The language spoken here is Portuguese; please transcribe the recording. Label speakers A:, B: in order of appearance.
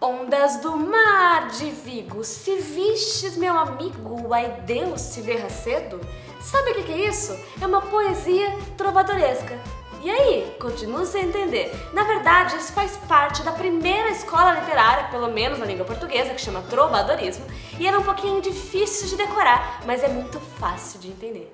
A: Ondas do mar de Vigo, se vistes meu amigo, ai Deus se verra cedo. Sabe o que é isso? É uma poesia trovadoresca. E aí, continuo sem entender. Na verdade, isso faz parte da primeira escola literária, pelo menos na língua portuguesa, que chama trovadorismo, e era um pouquinho difícil de decorar, mas é muito fácil de entender.